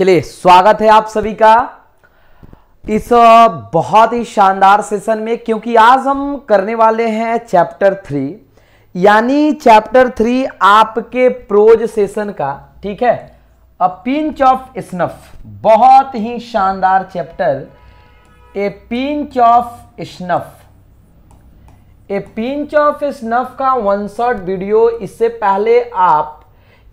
चलिए, स्वागत है आप सभी का इस बहुत ही शानदार सेशन में, क्योंकि आज हम करने वाले हैं चैप्टर थ्री यानी चैप्टर थ्री आपके प्रोज सेशन का, ठीक है? अ पिंच ऑफ़ स्नफ बहुत ही शानदार chapter a pinch of snuff a pinch of snuff का वन शॉट वीडियो इससे पहले आप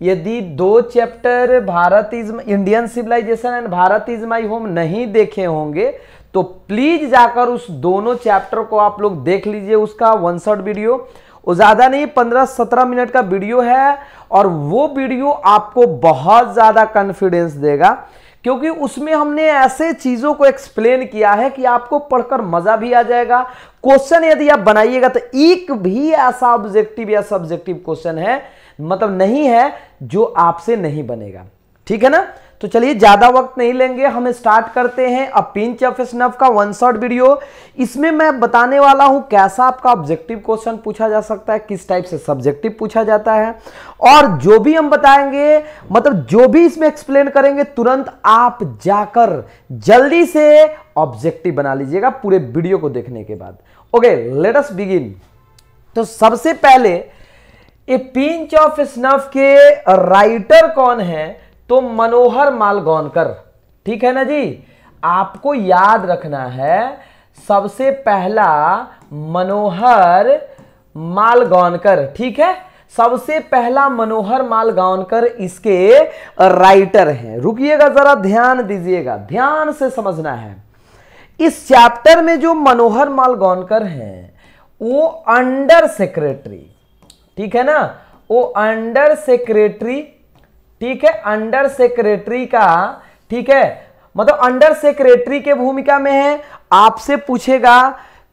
यदि दो chapter Bharat is Indian civilization and Bharat is my home नहीं देखे होंगे तो प्लीज़ जाकर उस दोनों चैप्टर को आप लोग देख लीजिए, उसका वन शॉट वीडियो। वो ज़्यादा नहीं, पंद्रह सत्रह मिनट का वीडियो है, और वो वीडियो आपको बहुत ज़्यादा कॉन्फिडेंस देगा, क्योंकि उसमें हमने ऐसे चीज़ों को एक्सप्लेन किया है कि आपको पढ़कर मज़ा भी आ जाएगा। क्वेश्चन यदि आप बनाइएगा तो एक भी ऐसा ऑब्जेक्टिव या सब्जेक्टिव क्वेश्चन है मतलब नहीं है जो आपसे नहीं बनेगा। ठीक है ना? तो चलिए, ज़्यादा वक्त नहीं लेंगे, हम स्टार्ट करते हैं अ पिंच ऑफ़ स्नफ का वन शॉट वीडियो इसमें मैं बताने वाला हूँ कैसा आपका ऑब्जेक्टिव क्वेश्चन पूछा जा सकता है, किस टाइप से सब्जेक्टिव पूछा जाता है, और जो भी हम बताएँगे मतलब जो भी इसमें एक्सप्लेन करेंगे, तुरंत आप जाकर जल्दी से ऑब्जेक्टिव बना लीजिएगा पूरे वीडियो को देखने के बाद। ओके लेट अस बिगिन तो सबसे पहले ए पिंच ऑफ़ स्नफ के राइटर कौन है? तो मनोहर मालगौनकर। ठीक है ना जी? आपको याद रखना है, सबसे पहला मनोहर मालगौनकर, ठीक है? सबसे पहला मनोहर मालगांवकर इसके राइटर हैं। रुकिएगा जरा, ध्यान दीजिएगा। ध्यान से समझना है। इस चैप्टर में जो मनोहर मालगांवकर हैं, वो अंडर सेक्रेटरी ठीक है ना? वो अंडर सेक्रेटरी ठीक है? अंडर सेक्रेटरी का, ठीक है? मतलब अंडर सेक्रेटरी के भूमिका में है। आपसे पूछेगा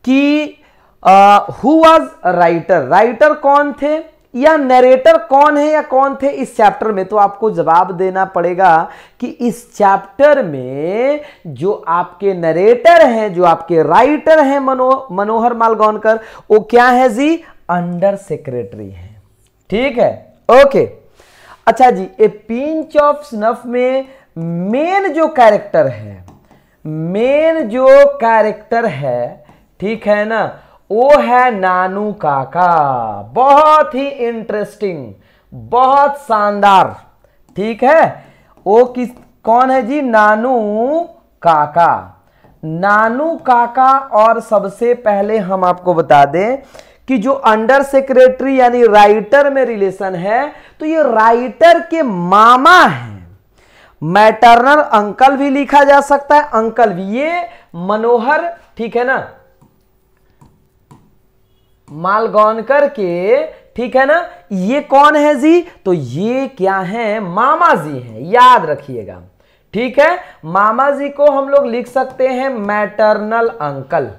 कि हु वाज राइटर राइटर कौन थे? या नरेटर कौन है या कौन थे? इस चैप्टर में तो आपको जवाब देना पड़ेगा कि इस चैप्टर में जो आपके नरेटर हैं, जो आपके राइटर हैं मनो, मनोहर मालगौनकर, वो क्या है जी? अंडर सेक्रेटरी है। ठीक है? ओके। अच्छा जी, ए पिंच ऑफ़ स्नफ में मेन जो कैरेक्टर है, मेन जो कैरेक्टर है, ठीक है ना, वो है नानू काका। बहुत ही इंटरेस्टिंग बहुत शानदार, ठीक है? वो किस, कौन है जी? नानू काका। नानू काका और सबसे पहले हम आपको बता दें कि जो अंडर सेक्रेटरी यानी राइटर में रिलेशन है तो ये राइटर के मामा हैं। मैटरनल अंकल भी लिखा जा सकता है। अंकल भी, ये मनोहर, ठीक है ना? मालगौनकर के, ठीक है ना? ये कौन है जी? तो ये क्या है? मामा जी हैं। याद रखिएगा। ठीक है? मामा जी को हम लोग लिख सकते हैं मैटरनल अंकल।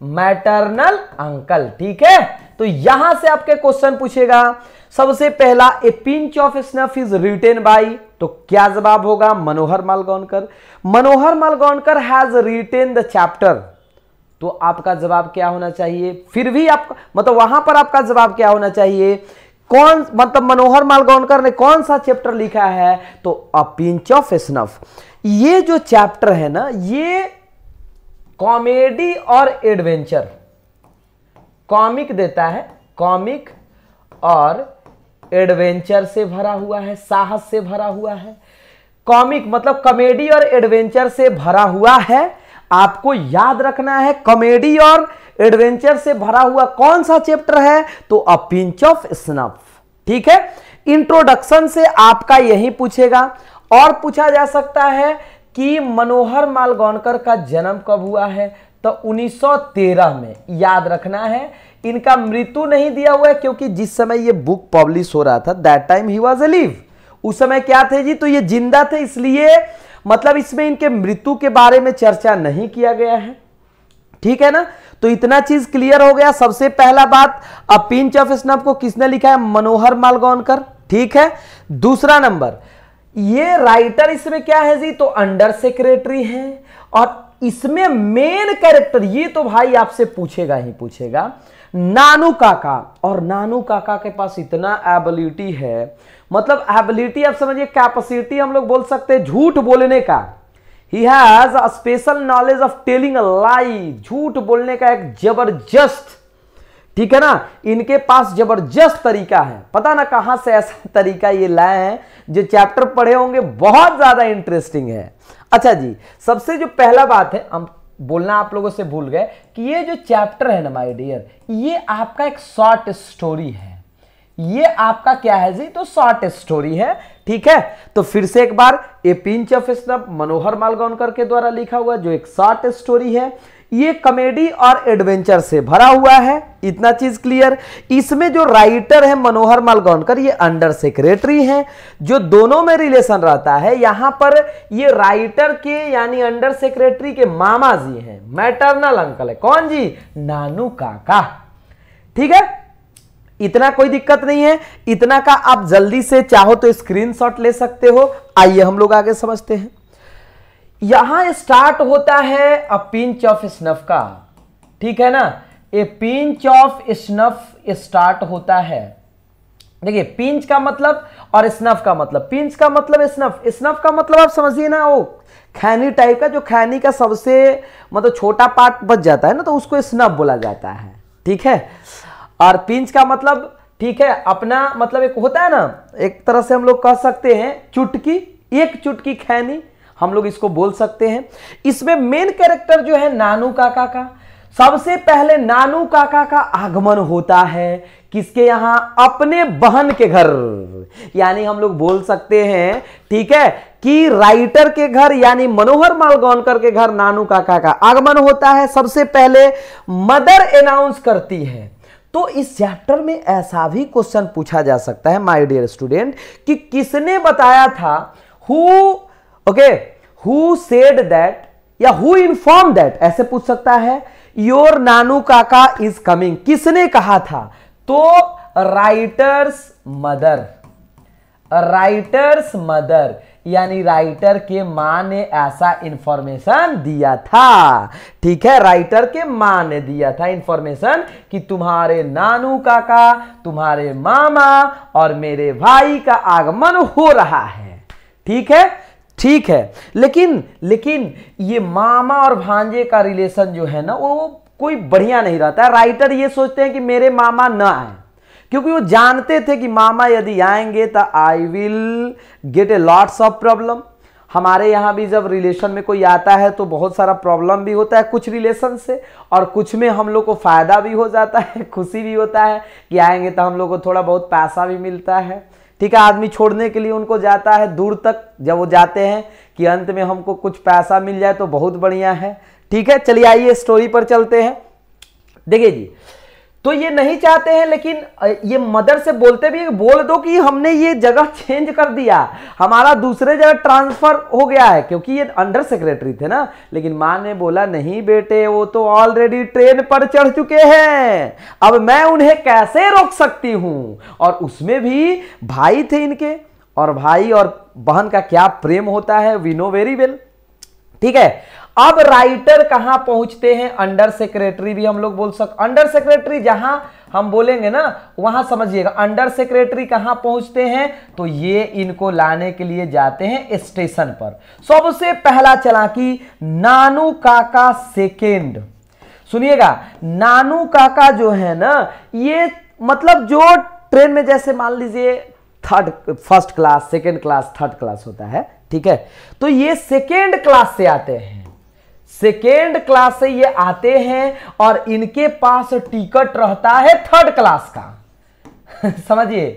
मैटरनल अंकल, ठीक है? तो यहाँ से आपके क्वेश्चन पूछेगा सबसे पहला, a pinch of snuff is written by तो क्या जवाब होगा? Manohar Malgonkar Manohar Malgonkar has written the chapter तो आपका जवाब क्या होना चाहिए? फिर भी आपका मतलब वहाँ पर आपका जवाब क्या होना चाहिए? कौन मतलब मनोहर मालगौनकर ने कौन सा चैप्टर लिखा है? तो अ पिंच ऑफ़ स्नफ ये जो चैप्टर है ना, ये कॉमेडी और एडवेंचर। कॉमिक देता है, कॉमिक और एडवेंचर से भरा हुआ है, साहस से भरा हुआ है। कॉमिक मतलब कॉमेडी और एडवेंचर से भरा हुआ है। आपको याद रखना है, कॉमेडी और एडवेंचर से भरा हुआ कौन सा चैप्टर है? तो अ पिंच ऑफ़ स्नफ। ठीक है? इंट्रोडक्शन से आपका यही पूछेगा। और पूछा जा सकता है कि मनोहर मालगौनकर का जन्म कब हुआ है? तो 1913 में। याद रखना है, इनका मृत्यु नहीं दिया हुआ है क्योंकि जिस समय ये बुक पब्लिश हो रहा था that time he was alive उस समय क्या थे जी? तो ये ज़िंदा थे, इसलिए मतलब इसमें इनके मृत्यु के बारे में चर्चा नहीं किया गया है। ठीक है ना? तो इतना चीज़ क्लियर हो गया। सबसे पहला बात अ पिंच ऑफ़ स्नफ को किसने लिखा है? मनोहर मालगौनकर। ठीक है? दूसरा नंबर ये राइटर इसमें क्या है जी? तो अंडर सेक्रेटरी है। और इसमें मेन कैरेक्टर ये तो भाई आपसे पूछेगा ही पूछेगा, नानू काका। और नानू काका के पास इतना एबिलिटी है मतलब एबिलिटी आप समझिए कैपेसिटी हम लोग बोल सकते हैं झूठ बोलने का। He has special knowledge of telling a lie झूठ बोलने का एक ज़बरदस्त ठीक है ना? इनके पास ज़बरदस्त तरीका है। पता ना कहाँ से ऐसा तरीका ये लाए हैं, जो चैप्टर पढ़े होंगे, बहुत ज़्यादा इंटरेस्टिंग है। अच्छा जी, सबसे जो पहला बात है, हम बोलना आप लोगों से भूल गए कि ये जो चैप्टर है ना माय डियर ये आपका एक शॉर्ट स्टोरी है। ये आपका क्या है जी? तो शॉर्ट स्टोरी है, ठीक है? तो फिर से एक बार a pinch of snuff Manohar Malgaonkar के द्वारा लिखा हुआ जो एक शॉर्ट स्टोरी है ये कॉमेडी और एडवेंचर से भरा हुआ है। इतना चीज़ क्लियर। इसमें जो राइटर है मनोहर मालगौनकर ये अंडर सेक्रेटरी हैं, जो दोनों में रिलेशन रहता है। यहाँ पर ये राइटर के, यानी अंडर सेक्रेटरी के मामा जी हैं। मैटरनल अंकल है। कौन जी? नानू काका। ठीक है? इतना कोई दिक्कत नहीं है। इतना का आप जल्दी से चाहो तो स्क्रीनशॉट ले सकते हो। आइए हम लोग आगे समझते हैं। यहाँ स्टार्ट होता है अ पिंच ऑफ़ स्नफ का। ठीक है ना? A pinch of snuff start होता है। देखिए पिंच का मतलब और स्नफ का मतलब। पिंच का मतलब स्नफ स्नफ का मतलब आप समझिए ना वो खैनी टाइप का, जो खैनी का सबसे मतलब छोटा पार्ट बच जाता है ना तो उसको स्नफ बोला जाता है। ठीक है? और पिंच का मतलब ठीक है, अपना मतलब एक होता है ना, एक तरह से हम लोग कह सकते हैं चुटकी, एक चुटकी खैनी हम लोग इसको बोल सकते हैं। इसमें मेन कैरेक्टर जो है नानू काका का। सबसे पहले नानू काका का आगमन होता है किसके यहाँ? अपने बहन के घर। यानी हम लोग बोल सकते हैं, ठीक है, कि राइटर के घर, यानी मनोहर मालगौनकर के घर नानू काका का आगमन होता है। सबसे पहले मदर अनाउंस करती है। तो इस चैप्टर में ऐसा भी क्वेश्चन पूछा जा सकता है माय डियर स्टूडेंट कि किसने बताया था who okay who said that या हु इन्फॉर्म दैट ऐसे पूछ सकता है। योर नानू काका इज़ कमिंग किसने कहा था? तो राइटर्स मदर राइटर्स मदर यानी राइटर के माँ ने ऐसा इंफॉर्मेशन दिया था। ठीक है? राइटर के माँ ने दिया था इंफॉर्मेशन कि तुम्हारे नानू काका, तुम्हारे मामा और मेरे भाई का आगमन हो रहा है। ठीक है? ठीक है। लेकिन लेकिन ये मामा और भांजे का रिलेशन जो है ना, वो कोई बढ़िया नहीं रहता है। राइटर ये सोचते हैं कि मेरे मामा ना आए। क्योंकि वो जानते थे कि मामा यदि आएँगे तो I will get a lots of problem हमारे यहाँ भी जब रिलेशन में कोई आता है तो बहुत सारा प्रॉब्लम भी होता है कुछ रिलेशन से। और कुछ में हम लोग को फ़ायदा भी हो जाता है, खुशी भी होता है कि आएँगे तो हम लोग को थोड़ा बहुत पैसा भी मिलता है। ठीक है, आदमी छोड़ने के लिए उनको जाता है, दूर तक जब वो जाते हैं कि अंत में हमको कुछ पैसा मिल जाए तो बहुत बढ़िया है। ठीक है, चलिए आइए स्टोरी पर चलते हैं। देखिए जी तो ये नहीं चाहते हैं, लेकिन ये मदर से बोलते भी बोल दो कि हमने ये जगह चेंज कर दिया। हमारा दूसरे जगह ट्रांसफ़र हो गया है, क्योंकि ये अंडर सेक्रेटरी थे ना। लेकिन माँ ने बोला, नहीं बेटे, वो तो ऑलरेडी ट्रेन पर चढ़ चुके हैं। अब मैं उन्हें कैसे रोक सकती हूँ? और उसमें भी भाई थे इनके, और भाई और बहन का क्या प्रेम होता है वी नो वेरी वेल ठीक है? अब राइटर कहाँ पहुँचते हैं? अंडर सेक्रेटरी भी हम लोग बोल सकते अंडर सेक्रेटरी जहाँ हम बोलेंगे ना, वहाँ समझिएगा अंडर सेक्रेटरी कहाँ पहुँचते हैं? तो ये इनको लाने के लिए जाते हैं स्टेशन पर। सबसे पहला चला कि नानू काका सेकेंड सुनिएगा, नानू काका जो है ना, ये मतलब जो ट्रेन में जैसे मान लीजिए third first class second class third class होता है, ठीक है? तो ये सेकेंड क्लास से आते हैं। सेकेंड क्लास से ये आते हैं और इनके पास टिकट रहता है थर्ड क्लास का। समझिए,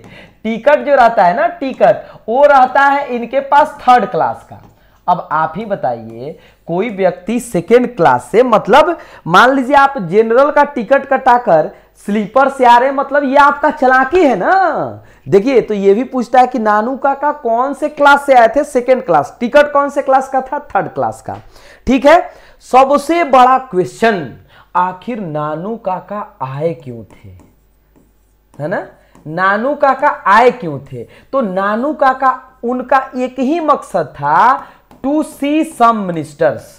टिकट जो रहता है ना, टिकट, वो रहता है इनके पास थर्ड क्लास का। अब आप ही बताइए, कोई व्यक्ति सेकेंड क्लास से मतलब मान लीजिए आप जनरल का टिकट कटाकर स्लीपर से आ रहे मतलब ये आपका चलाकी है ना? देखिए तो ये भी पूछता है कि नानू का, का कौन से क्लास से आए थे? सेकेंड क्लास टिकट कौन से क्लास का था? थर्ड क्लास का। ठीक है? सबसे बड़ा क्वेश्चन आखिर नानू काका आए क्यों थे? है ना? नानू काका आए क्यों थे? तो नानू काका उनका एक ही मकसद था to see some ministers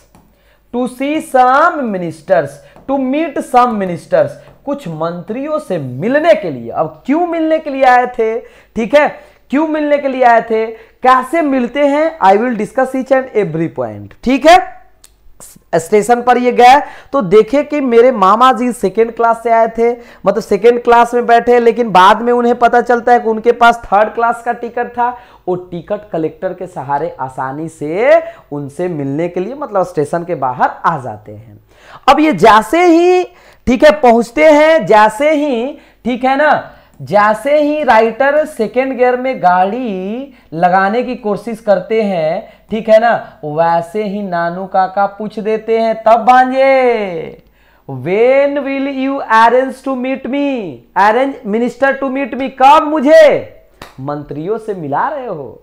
to see some ministers to meet some ministers कुछ मंत्रियों से मिलने के लिए। अब क्यों मिलने के लिए आए थे? ठीक है? क्यों मिलने के लिए आए थे? कैसे मिलते हैं? I will discuss each and every point ठीक है? स्टेशन पर ये गए। तो देखे कि मेरे मामा जी सेकेंड क्लास से आए थे। मतलब सेकेंड क्लास में बैठे, लेकिन बाद में उन्हें पता चलता है कि उनके पास थर्ड क्लास का टिकट था। वो टिकट कलेक्टर के सहारे आसानी से उनसे मिलने के लिए मतलब स्टेशन के बाहर आ जाते हैं। अब ये जैसे ही ठीक है, पहुँचते हैं जैसे ही, ठीक है ना? जैसे ही राइटर सेकेंड गियर में गाड़ी लगाने की कोशिश करते हैं, ठीक है ना? वैसे ही नानू काका पूछ देते हैं, तब भांजे when will you arrange to meet me arrange minister to meet me कब मुझे? मंत्रियों से मिला रहे हो।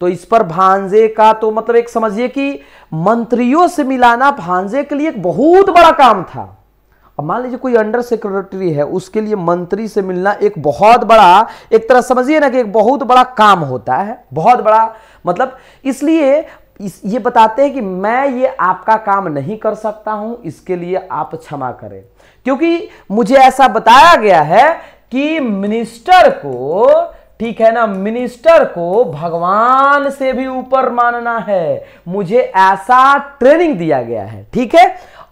तो इस पर भांजे का तो मतलब एक समझिए कि मंत्रियों से मिलाना भांजे के लिए एक बहुत बड़ा काम था। अब मान लीजिए कोई अंडर सेक्रेटरी है, उसके लिए मंत्री से मिलना एक बहुत बड़ा, एक तरह समझिए ना कि एक बहुत बड़ा काम होता है, बहुत बड़ा मतलब इसलिए इस, ये बताते हैं कि मैं ये आपका काम नहीं कर सकता हूँ, इसके लिए आप क्षमा करें। क्योंकि मुझे ऐसा बताया गया है कि मिनिस्टर को, ठीक है ना मिनिस्टर को भगवान से भी ऊपर मानना है। मुझे ऐसा ट्रेनिंग दिया गया है, ठीक है?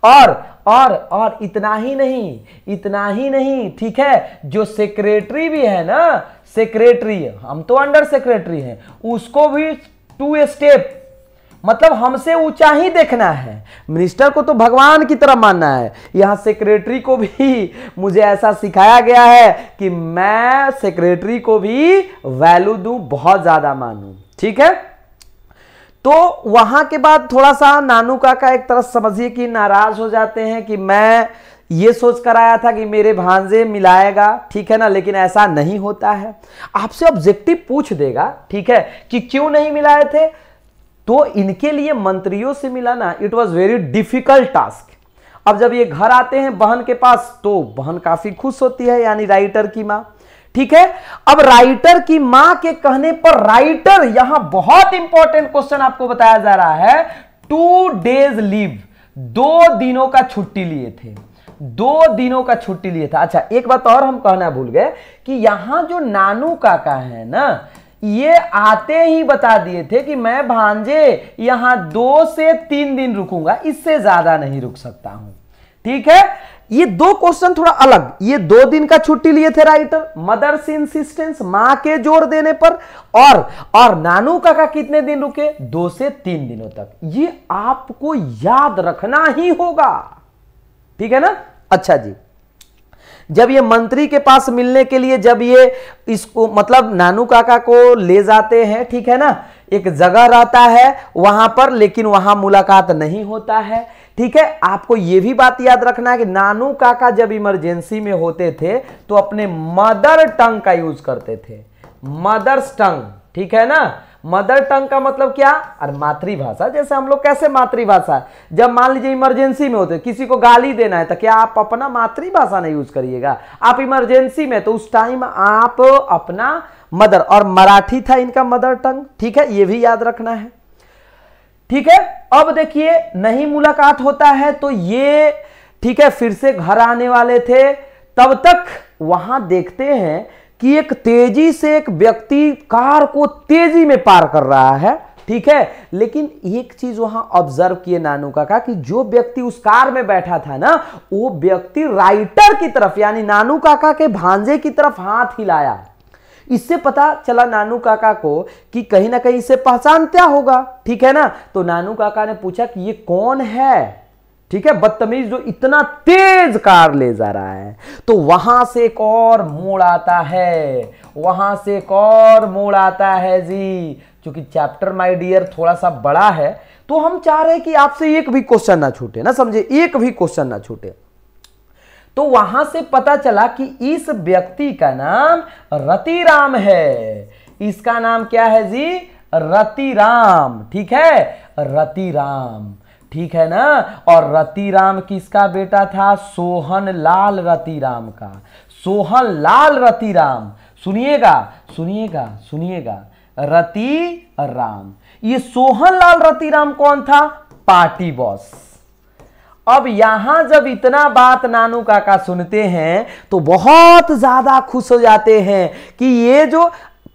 और और और इतना ही नहीं, इतना ही नहीं, ठीक है? जो सेक्रेटरी भी है ना सेक्रेटरी हम तो अंडर सेक्रेटरी हैं, उसको भी टू स्टेप मतलब हमसे ऊँचा ही देखना है। मिनिस्टर को तो भगवान की तरह मानना है। यहाँ सेक्रेटरी को भी मुझे ऐसा सिखाया गया है कि मैं सेक्रेटरी को भी वैल्यू दू, बहुत ज़्यादा मानू, ठीक है? तो वहाँ के बाद थोड़ा सा नानू काका एक तरह समझिए कि नाराज़ हो जाते हैं कि मैं ये सोच कर आया था कि मेरे भांजे मिलाएगा, ठीक है ना, लेकिन ऐसा नहीं होता है। आपसे ऑब्जेक्टिव पूछ देगा, ठीक है, कि क्यों नहीं मिलाए थे? तो इनके लिए मंत्रियों से मिलाना it was very difficult task अब जब ये घर आते हैं बहन के पास तो बहन काफ़ी खुश होती है, यानी राइटर की माँ। ठीक है? अब राइटर की माँ के कहने पर राइटर यहाँ बहुत इंपॉर्टेंट क्वेश्चन आपको बताया जा रहा है। टू डेज़ लीव दो दिनों का छुट्टी लिए थे। दो दिनों का छुट्टी लिए था। अच्छा एक बात और हम कहना भूल गए कि यहाँ जो नानू काका है ना, ये आते ही बता दिए थे कि मैं भांजे, यहाँ दो से तीन दिन रुकूँगा, इससे ज़्यादा नहीं रुक सकता हूँ। ठीक है? ये दो क्वेश्चन थोड़ा अलग। ये दो दिन का छुट्टी लिए थे राइटर मदर्स इंसिस्टेंस माँ के ज़ोर देने पर, और और नानू काका कितने दिन रुके? दो से तीन दिनों तक। ये आपको याद रखना ही होगा। ठीक है ना? अच्छा जी। जब ये मंत्री के पास मिलने के लिए, जब ये इसको मतलब नानू काका को ले जाते हैं, ठीक है ना? एक जगह रहता है वहाँ पर, लेकिन वहाँ मुलाकात नहीं होता है। ठीक है, आपको यह भी बात याद रखना है कि नानू काका जब इमरजेंसी में होते थे तो अपने मदर टंग का यूज़ करते थे। मदर्स टंग ठीक है ना? मदर टंग का मतलब क्या? और मातृभाषा, जैसे हम लोग कैसे मातृभाषा जब मान लीजिए इमरजेंसी में होते, किसी को गाली देना है तो क्या आप अपना मातृभाषा नहीं यूज़ करिएगा? आप इमरजेंसी में तो उस टाइम आप अपना मदर और मराठी था इनका मदर टंग ठीक है? ये भी याद रखना है। ठीक है? अब देखिए, नहीं मुलाकात होता है तो ये, ठीक है, फिर से घर आने वाले थे। तब तक वहाँ देखते हैं कि एक तेज़ी से एक व्यक्ति कार को तेज़ी में पार कर रहा है, ठीक है? लेकिन एक चीज़ वहाँ ऑब्ज़र्व किए नानू का कहा कि जो व्यक्ति उस कार में बैठा था ना, वो व्यक्ति राइटर की तरफ़, यानी नानू काका के भांजे की तरफ़ हाथ हिलाया। इससे पता चला नानू काका को कि कहीं ना कहीं इसे पहचानता होगा, ठीक है ना? तो नानू काका ने पूछा कि ये कौन है? ठीक है, बदतमीज जो इतना तेज कार ले जा रहा है। तो वहाँ से एक और मोड़ आता है, वहाँ से एक और मोड़ आता है जी। क्योंकि चैप्टर माय डियर थोड़ा सा बड़ा है तो हम चाह रहे हैं कि आपसे एक भी क्वेश्चन ना छूटे, ना समझे? एक भी क्वेश्चन ना छूटे। तो वहाँ से पता चला कि इस व्यक्ति का नाम रतिराम है। इसका नाम क्या है जी? रतिराम, ठीक है? रतिराम, ठीक है ना? और रतिराम किसका बेटा था? सोहन लाल रतिराम का। सोहन लाल रतिराम, सुनिएगा सुनिएगा सुनिएगा। रति राम ये सोहन लाल रतिराम कौन था? Party boss. अब यहाँ जब इतना बात नानू काका सुनते हैं तो बहुत ज़्यादा खुश हो जाते हैं कि ये जो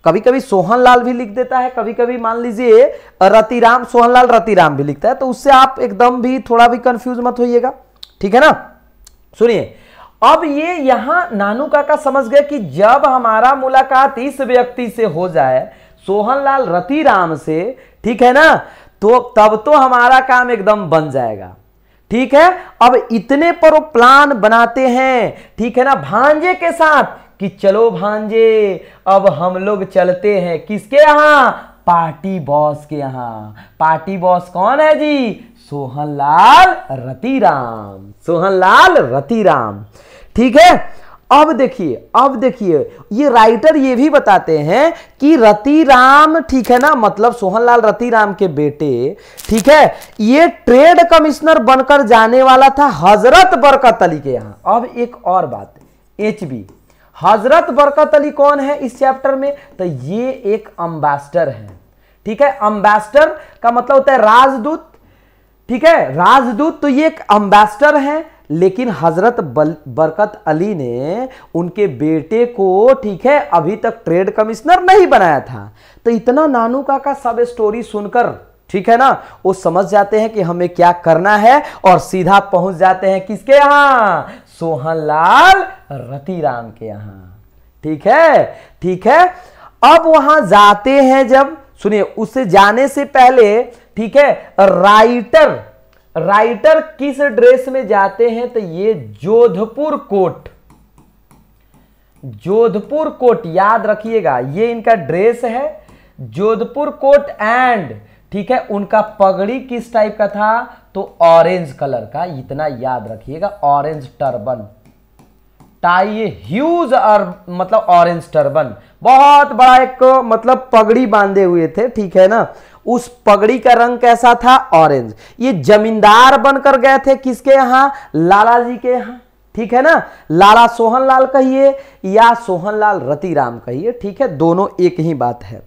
कभी कभी सोहनलाल भी लिख देता है कभी कभी मान लीजिए, रतिराम, सोहनलाल रतिराम भी लिखता है तो उससे आप एकदम भी थोड़ा भी कंफ्यूज मत होइएगा। ठीक है ना? सुनिए, अब ये यहाँ नानू काका समझ गए कि जब हमारा मुलाकात इस व्यक्ति से हो जाए, सोहनलाल रतिराम से, ठीक है ना? तो तब तो हमारा काम एकदम बन जाएगा। ठीक है? अब इतने पर वो प्लान बनाते हैं, ठीक है ना? भांजे के साथ कि चलो भांजे, अब हम लोग चलते हैं किसके यहाँ? पार्टी बॉस के यहाँ। पार्टी बॉस कौन है जी? सोहनलाल रतिराम। सोहनलाल रतिराम। ठीक है? अब देखिए अब देखिए, ये राइटर ये भी बताते हैं कि रतिराम, ठीक है ना मतलब सोहनलाल रतिराम के बेटे, ठीक है, ये ट्रेड कमिश्नर बनकर जाने वाला था हज़रत बरकत अली के यहाँ। अब एक और बात एच बी हज़रत बरकत अली कौन है इस चैप्टर में? तो ये एक अम्बेसडर है, ठीक है अम्बेसडर का मतलब होता है राजदूत, ठीक है, राजदूत तो ये एक अम्बेसडर है लेकिन हज़रत बरकत अली ने उनके बेटे को, ठीक है, अभी तक ट्रेड कमिश्नर नहीं बनाया था। तो इतना नानू का का सब स्टोरी सुनकर, ठीक है ना, वो समझ जाते हैं कि हमें क्या करना है और सीधा पहुँच जाते हैं किसके यहाँ? सोहनलाल रतिराम के यहाँ। ठीक है ठीक है। अब वहाँ जाते हैं जब, सुनिए उससे जाने से पहले, ठीक है राइटर राइटर किस ड्रेस में जाते हैं तो ये जोधपुर कोट। जोधपुर कोट, याद रखिएगा, ये इनका ड्रेस है। जोधपुर कोट एंड, ठीक है, उनका पगड़ी किस टाइप का था? तो ऑरेंज कलर का, इतना याद रखिएगा, ऑरेंज टर्बन। टाई ह्यूज और मतलब ऑरेंज टर्बन। बहुत बड़ा एक मतलब पगड़ी बांधे हुए थे, ठीक है ना? उस पगड़ी का रंग कैसा था? ऑरेंज ये जमींदार बनकर गए थे किसके यहाँ? लाला जी के यहाँ। ठीक है ना? लाला सोहनलाल कहिए या सोहनलाल रतिराम कहिए। ठीक है? दोनों एक ही बात है।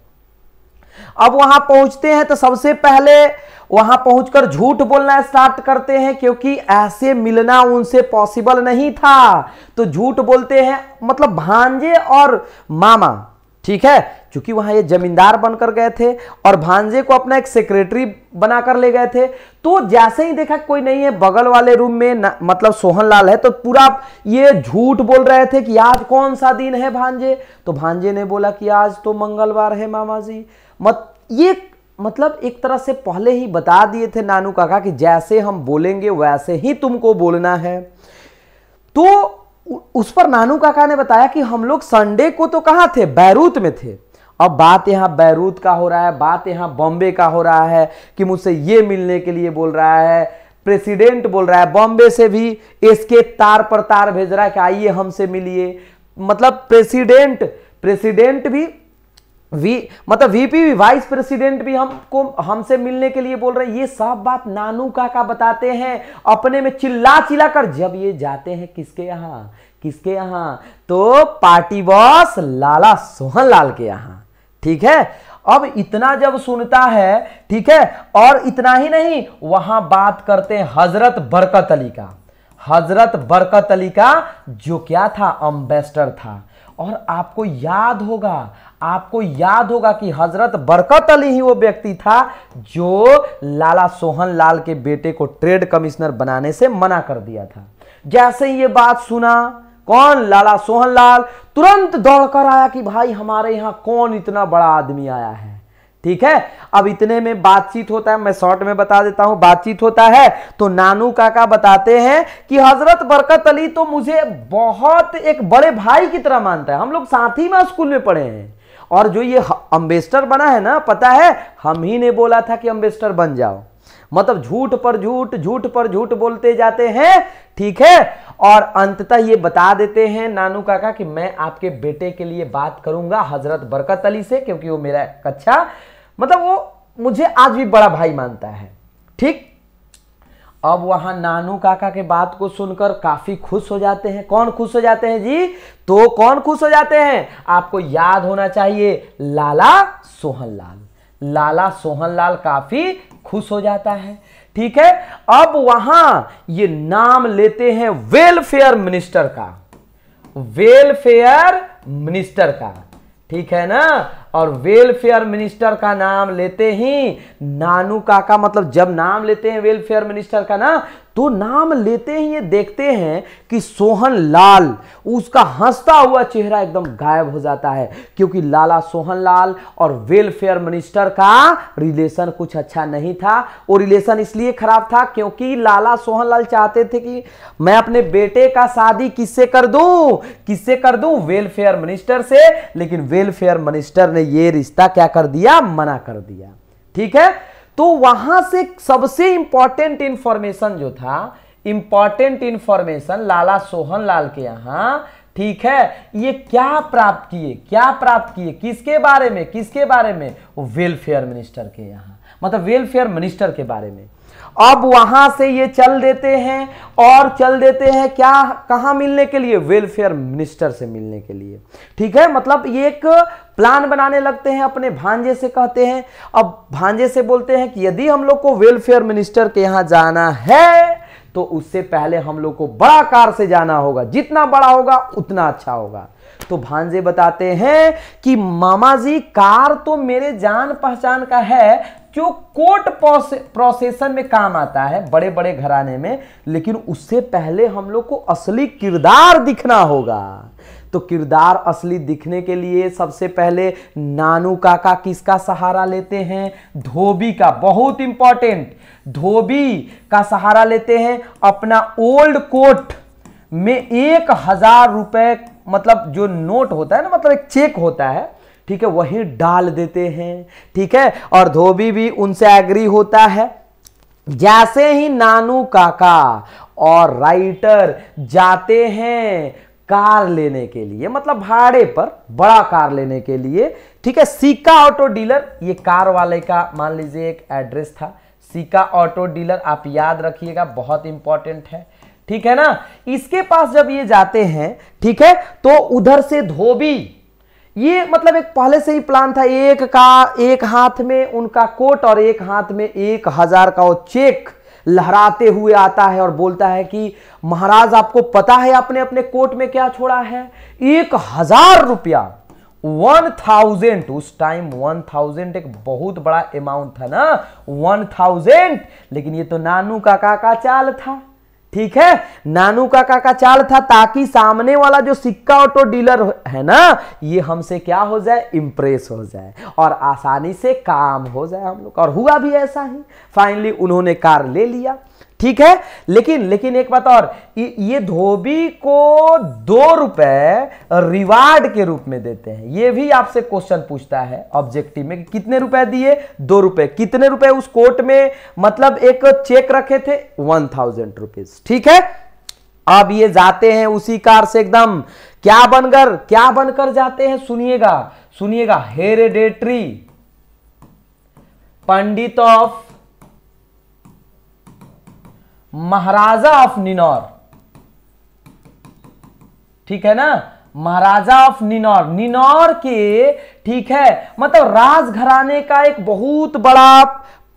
अब वहाँ पहुँचते हैं तो सबसे पहले वहाँ पहुंचकर झूठ बोलना स्टार्ट करते हैं क्योंकि ऐसे मिलना उनसे पॉसिबल नहीं था। तो झूठ बोलते हैं मतलब भांजे और मामा। ठीक है? क्योंकि वहाँ ये जमींदार बनकर गए थे और भांजे को अपना एक सेक्रेटरी बनाकर ले गए थे। तो जैसे ही देखा कोई नहीं है बगल वाले रूम में न, मतलब सोहनलाल है तो पूरा ये झूठ बोल रहे थे कि आज कौन सा दिन है भांजे? तो भांजे ने बोला कि आज तो मंगलवार है मामा जी मत ये मतलब एक तरह से पहले ही बता दिए थे नानू काका कि जैसे हम बोलेंगे वैसे ही तुमको बोलना है। तो उस पर नानू काका ने बताया कि हम लोग संडे को तो कहाँ थे? बैरूत में थे। अब बात यहाँ बैरूत का हो रहा है, बात यहाँ बॉम्बे का हो रहा है कि मुझसे ये मिलने के लिए बोल रहा है, प्रेसिडेंट बोल रहा है, बॉम्बे से भी इसके तार पर तार भेज रहा है कि आइए हमसे मिलिए। मतलब प्रेसिडेंट प्रेसिडेंट भी वी मतलब वीपी वाइस प्रेसिडेंट भी हमको, हमसे मिलने के लिए बोल रहे हैं, ये सब बात नानू काका बताते हैं, अपने में चिल्ला चिल्ला कर, जब ये जाते हैं किसके यहाँ किसके यहाँ तो पार्टी बॉस लाला सोहन लाल के यहाँ, ठीक है? अब इतना जब सुनता है, ठीक है? और इतना ही नहीं, वहाँ बात करते हैं हज़रत बरकत अली का, हज़रत बरकत अली का जो क्या था अम्बेस्टर था। और आपको याद होगा आपको याद होगा कि हज़रत बरकत अली ही वो व्यक्ति था जो लाला सोहन लाल के बेटे को ट्रेड कमिश्नर बनाने से मना कर दिया था। जैसे ही ये बात सुना, कौन? लाला सोहन लाल। तुरंत दौड़कर आया कि भाई, हमारे यहाँ कौन इतना बड़ा आदमी आया है? ठीक है? अब इतने में बातचीत होता है, मैं शॉर्ट में बता देता हूँ, बातचीत होता है। तो नानू काका बताते हैं कि हज़रत बरकत अली तो मुझे बहुत एक बड़े भाई की तरह मानता है। हम लोग साथ ही में स्कूल में पढ़े हैं। और जो ये अम्बेस्टर बना है ना, पता है? हम ही ने बोला था कि अम्बेस्टर बन जाओ। मतलब झूठ पर झूठ झूठ पर झूठ बोलते जाते हैं, ठीक है? और अंततः ये बता देते हैं नानू काका कि मैं आपके बेटे के लिए बात करूँगा, हज़रत बरकत अली से, क्योंकि वो मेरा कच्चा मतलब वो मुझे आज भी बड़ा भाई मानता है, ठीक? अब वहाँ नानू काका के बात को सुनकर काफ़ी खुश हो जाते हैं। कौन खुश हो जाते हैं जी? तो कौन खुश हो जाते हैं? आपको याद होना चाहिए, लाला सोहनलाल। लाला सोहनलाल काफ़ी खुश हो जाता है। ठीक है? अब वहाँ ये नाम लेते हैं वेलफेयर मिनिस्टर का। वेलफेयर मिनिस्टर का। ठीक है ना? और वेलफेयर मिनिस्टर का नाम लेते ही नानू काका मतलब जब नाम लेते हैं वेलफेयर मिनिस्टर का ना तो नाम लेते ही ये देखते हैं कि सोहन लाल, उसका हंसता हुआ चेहरा एकदम गायब हो जाता है, क्योंकि लाला सोहन लाल और वेलफेयर मिनिस्टर का रिलेशन कुछ अच्छा नहीं था। वो रिलेशन इसलिए खराब था क्योंकि लाला सोहन लाल चाहते थे कि मैं अपने बेटे का शादी किससे कर दूँ? किससे कर दूँ? वेलफेयर मिनिस्टर से। लेकिन वेलफेयर मिनिस्टर ने ये रिश्ता क्या कर दिया? मना कर दिया। ठीक है? तो वहाँ से सबसे इंपॉर्टेंट इंफॉर्मेशन जो था इंपॉर्टेंट इंफॉर्मेशन लाला सोहन लाल के यहाँ, ठीक है? ये क्या प्राप्त किए? क्या प्राप्त किए? किसके बारे में? किसके बारे में? वेलफेयर मिनिस्टर के यहाँ। मतलब वेलफेयर मिनिस्टर के बारे में। अब वहाँ से ये चल देते हैं और चल देते हैं क्या, कहाँ मिलने के लिए? वेलफेयर मिनिस्टर से मिलने के लिए। ठीक है? मतलब ये एक प्लान बनाने लगते हैं, अपने भांजे से कहते हैं। अब भांजे से बोलते हैं कि यदि हम लोग को वेलफेयर मिनिस्टर के यहाँ जाना है तो उससे पहले हम लोग को बड़ा कार से जाना होगा। जितना बड़ा होगा, उतना अच्छा होगा। तो भांजे बताते हैं कि मामा जी कार तो मेरे जान पहचान का है जो कोर्ट प्रोसेसन में काम आता है बड़े बड़े घराने में, लेकिन उससे पहले हम लोग को असली किरदार दिखना होगा। तो किरदार असली दिखने के लिए सबसे पहले नानू काका किसका सहारा लेते हैं? धोबी का, बहुत इंपॉर्टेंट धोबी का सहारा लेते हैं अपना ओल्ड कोट में एक हज़ार रुपए मतलब जो नोट होता है ना मतलब एक चेक होता है, ठीक है, वही डाल देते हैं, ठीक है? और धोबी भी उनसे एग्री होता है। जैसे ही नानू काका और राइटर जाते हैं कार लेने के लिए मतलब भाड़े पर बड़ा कार लेने के लिए, ठीक है सिक्का ऑटो डीलर ये कार वाले का, मान लीजिए एक एड्रेस था सिक्का ऑटो डीलर आप याद रखिएगा, बहुत इंपॉर्टेंट है, ठीक है ना? इसके पास जब ये जाते हैं, ठीक है तो उधर से धोबी, ये मतलब एक पहले से ही प्लान था, एक का, एक हाथ में उनका कोट और एक हाथ में एक हज़ार का वो चेक लहराते हुए आता है और बोलता है कि, महाराज, आपको पता है आपने अपने कोट में क्या छोड़ा है? एक हज़ार रुपया। वन थाउज़ेंड उस टाइम वन थाउज़ेंड एक बहुत बड़ा अमाउंट था ना। वन थाउज़ेंड लेकिन ये तो नानू काका का चाल था। ठीक है? नानू का काका का चाल था ताकि सामने वाला जो सिक्का ऑटो डीलर है ना, ये हमसे क्या हो जाए? इंप्रेस हो जाए और आसानी से काम हो जाए हम लोग। और हुआ भी ऐसा ही। फाइनली उन्होंने कार ले लिया। ठीक है? लेकिन लेकिन एक बात और, ये धोबी को दो रुपए रिवार्ड के रूप में देते हैं। ये भी आपसे क्वेश्चन पूछता है ऑब्जेक्टिव में कि कितने रुपए दिए? दो रुपए। कितने रुपए उस कोर्ट में मतलब एक चेक रखे थे? वन थाउज़ेंड रुपीज़ ठीक है? अब ये जाते हैं उसी कार से एकदम। क्या बनकर क्या बनकर जाते हैं? सुनिएगा सुनिएगा। Hereditary. Pandit of Maharaja of Ninaur. ठीक है ना? महाराजा ऑफ़ निनौर। निनौर के, ठीक है मतलब राजघराने का एक बहुत बड़ा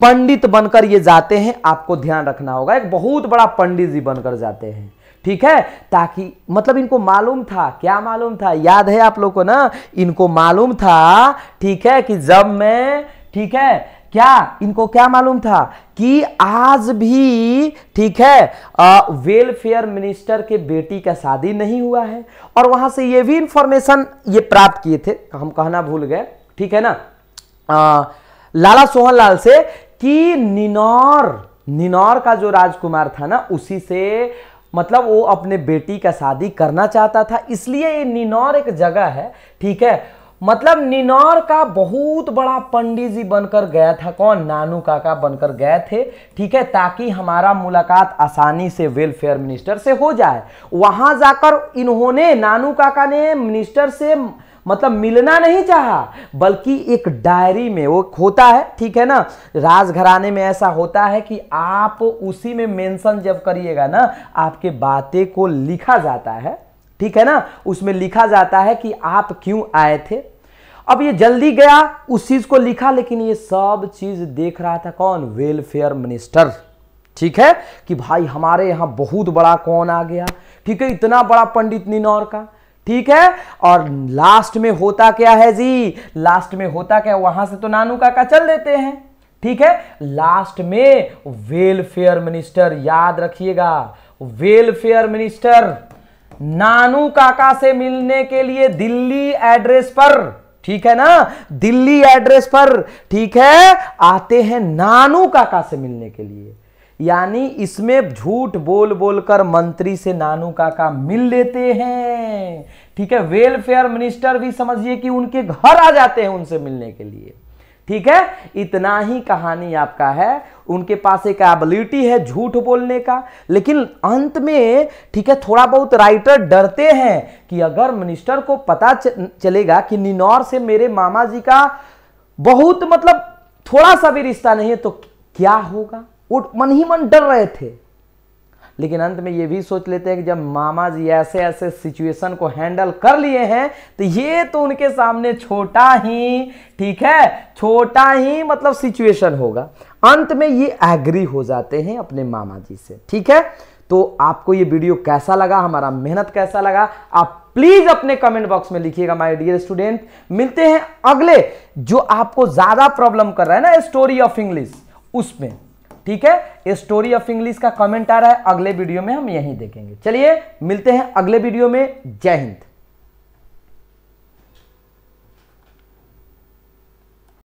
पंडित बनकर ये जाते हैं। आपको ध्यान रखना होगा, एक बहुत बड़ा पंडित जी बनकर जाते हैं। ठीक है? ताकि मतलब इनको मालूम था। क्या मालूम था? याद है आप लोग को ना? इनको मालूम था, ठीक है, कि जब मैं, ठीक है, क्या, इनको क्या मालूम था? कि आज भी ठीक है वेलफेयर मिनिस्टर के बेटी का शादी नहीं हुआ है। और वहाँ से ये भी इंफॉर्मेशन ये प्राप्त किए थे। हम कहना भूल गए ठीक है ना? आ, लाला सोहन लाल से कि निनौर निनौर का जो राजकुमार था ना उसी से मतलब वो अपने बेटी का शादी करना चाहता था। इसलिए ये निनौर एक जगह है ठीक है? मतलब निनौर का बहुत बड़ा पंडित जी बनकर गया था। कौन? नानू काका बनकर गए थे, ठीक है? ताकि हमारा मुलाकात आसानी से वेलफेयर मिनिस्टर से हो जाए। वहाँ जाकर इन्होंने, नानू काका ने मिनिस्टर से मतलब मिलना नहीं चाहा, बल्कि एक डायरी में वो होता है, ठीक है ना? राजघराने में ऐसा होता है कि आप उसी में मेंशन जब करिएगा ना, आपके बातें को लिखा जाता है। ठीक है ना? उसमें लिखा जाता है कि आप क्यों आए थे? अब ये जल्दी गया, उस चीज़ को लिखा, लेकिन ये सब चीज़ देख रहा था कौन? Welfare minister. ठीक है? कि भाई, हमारे यहाँ बहुत बड़ा कौन आ गया? ठीक है, इतना बड़ा पंडित निनौर का। ठीक है? और लास्ट में होता क्या है जी? लास्ट में होता क्या वहाँ से तो नानू काका चल देते हैं। ठीक है? लास्ट में वेलफेयर मिनिस्टर, याद रखिएगा। Welfare minister. नानू काका से मिलने के लिए दिल्ली एड्रेस पर, ठीक है ना? दिल्ली एड्रेस पर, ठीक है? आते हैं नानू काका से मिलने के लिए। यानी इसमें झूठ बोल बोलकर मंत्री से नानू काका मिल लेते हैं। ठीक है? वेलफेयर मिनिस्टर भी समझिए कि उनके घर आ जाते हैं उनसे मिलने के लिए। ठीक है? इतना ही कहानी आपका है। उनके पास एक एबिलिटी है झूठ बोलने का। लेकिन अंत में, ठीक है, थोड़ा बहुत राइटर डरते हैं कि अगर मिनिस्टर को पता चलेगा कि निनौर से मेरे मामा जी का बहुत मतलब थोड़ा सा भी रिश्ता नहीं है तो क्या होगा? वो मन ही मन डर रहे थे। लेकिन अंत में ये भी सोच लेते हैं कि जब मामा जी ऐसे ऐसे सिचुएशन को हैंडल कर लिए हैं तो ये तो उनके सामने छोटा ही, ठीक है, छोटा ही मतलब सिचुएशन होगा। अंत में ये एग्री हो जाते हैं अपने मामा जी से, ठीक है? तो आपको ये वीडियो कैसा लगा, हमारा मेहनत कैसा लगा, आप प्लीज़ अपने कमेंट बॉक्स में लिखिएगा माय डियर स्टूडेंट मिलते हैं अगले जो आपको ज़्यादा प्रॉब्लम कर रहा है ना स्टोरी ऑफ़ इंग्लिश उसमें। ठीक है? स्टोरी ऑफ़ इंग्लिश का कमेंट आ रहा है। अगले वीडियो में हम यही देखेंगे। चलिए, मिलते हैं अगले वीडियो में। जय हिंद।